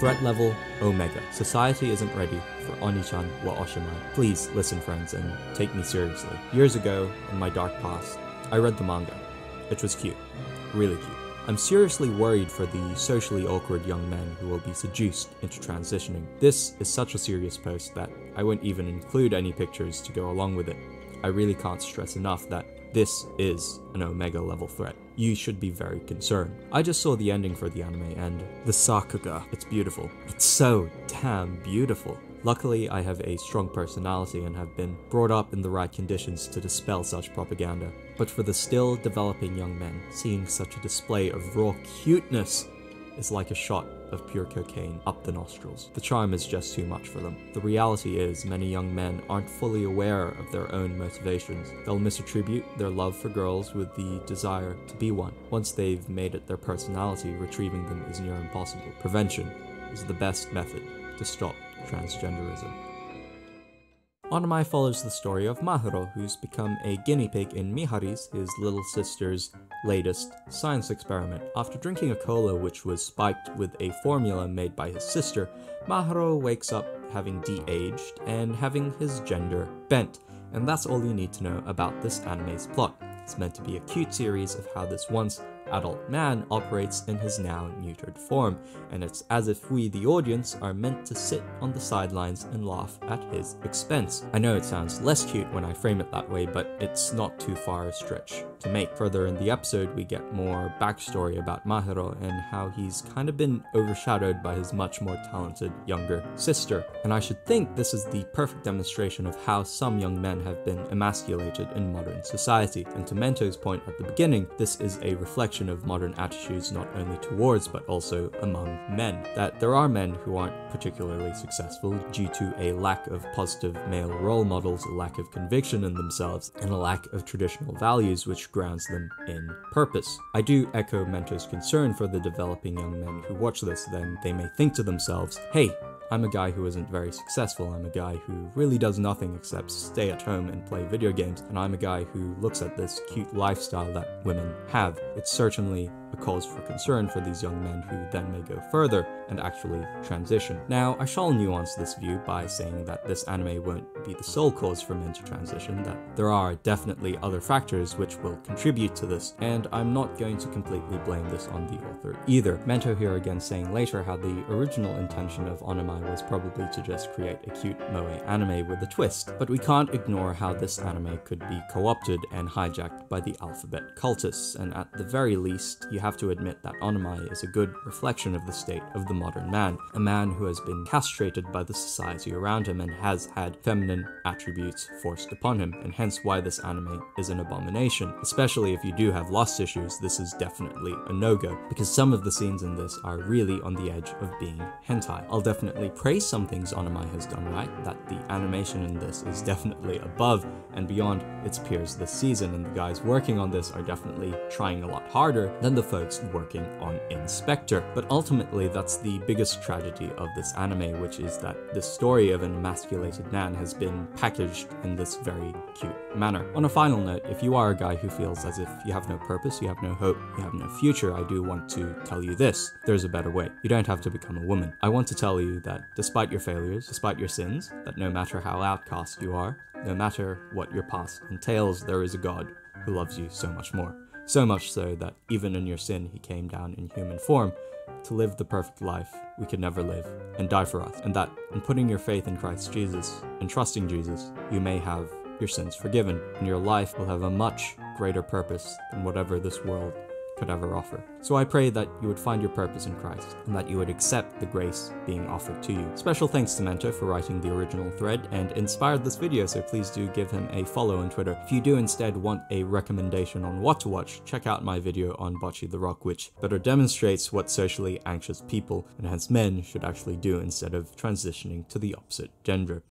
Threat level Omega. Society isn't ready for Oniichan wa Oshimai. Please listen, friends, and take me seriously. Years ago, in my dark past, I read the manga. It was cute. Really cute. I'm seriously worried for the socially awkward young men who will be seduced into transitioning. This is such a serious post that I won't even include any pictures to go along with it. I really can't stress enough that this is an Omega level threat. You should be very concerned. I just saw the ending for the anime and the Sakuga, it's beautiful. It's so damn beautiful. Luckily, I have a strong personality and have been brought up in the right conditions to dispel such propaganda. But for the still developing young men, seeing such a display of raw cuteness is like a shot of pure cocaine up the nostrils. The charm is just too much for them. The reality is, many young men aren't fully aware of their own motivations. They'll misattribute their love for girls with the desire to be one. Once they've made it their personality, retrieving them is near impossible. Prevention is the best method to stop transgenderism. Onimai follows the story of Mahiro, who's become a guinea pig in Mihari's, his little sister's, latest science experiment. After drinking a cola which was spiked with a formula made by his sister, Mahiro wakes up having de-aged and having his gender bent. And that's all you need to know about this anime's plot. It's meant to be a cute series of how this once adult man operates in his now neutered form, and it's as if we, the audience, are meant to sit on the sidelines and laugh at his expense. I know it sounds less cute when I frame it that way, but it's not too far a stretch to make. Further in the episode, we get more backstory about Mahiro and how he's kind of been overshadowed by his much more talented younger sister. And I should think this is the perfect demonstration of how some young men have been emasculated in modern society. And to Mento's point at the beginning, this is a reflection of modern attitudes not only towards but also among men. That there are men who aren't particularly successful due to a lack of positive male role models, a lack of conviction in themselves, and a lack of traditional values which grounds them in purpose. I do echo Mento's concern for the developing young men who watch this, then they may think to themselves, hey, I'm a guy who isn't very successful, I'm a guy who really does nothing except stay at home and play video games, and I'm a guy who looks at this cute lifestyle that women have. It's certainly a cause for concern for these young men who then may go further and actually transition. Now, I shall nuance this view by saying that this anime won't be the sole cause for men to transition, that there are definitely other factors which will contribute to this, and I'm not going to completely blame this on the author either. Mento here again saying later how the original intention of Onimai was probably to just create a cute moe anime with a twist, but we can't ignore how this anime could be co-opted and hijacked by the alphabet cultists, and at the very least, you have to admit that Onimai is a good reflection of the state of the modern man, a man who has been castrated by the society around him and has had feminine attributes forced upon him, and hence why this anime is an abomination. Especially if you do have lust issues, this is definitely a no-go, because some of the scenes in this are really on the edge of being hentai. I'll definitely praise some things Onimai has done right, that the animation in this is definitely above and beyond its peers this season, and the guys working on this are definitely trying a lot harder than the folks working on In/Spectre. But ultimately, that's the biggest tragedy of this anime, which is that the story of an emasculated man has been packaged in this very cute manner. On a final note, if you are a guy who feels as if you have no purpose, you have no hope, you have no future, I do want to tell you this. There's a better way. You don't have to become a woman. I want to tell you that despite your failures, despite your sins, that no matter how outcast you are, no matter what your past entails, there is a God who loves you so much more. So much so that even in your sin, he came down in human form to live the perfect life we could never live and die for us. And that in putting your faith in Christ Jesus and trusting Jesus, you may have your sins forgiven and your life will have a much greater purpose than whatever this world could ever offer. So I pray that you would find your purpose in Christ and that you would accept the grace being offered to you. Special thanks to Mento for writing the original thread and inspired this video, so please do give him a follow on Twitter. If you do instead want a recommendation on what to watch, check out my video on Bocchi the Rock, which better demonstrates what socially anxious people, and hence men, should actually do instead of transitioning to the opposite gender.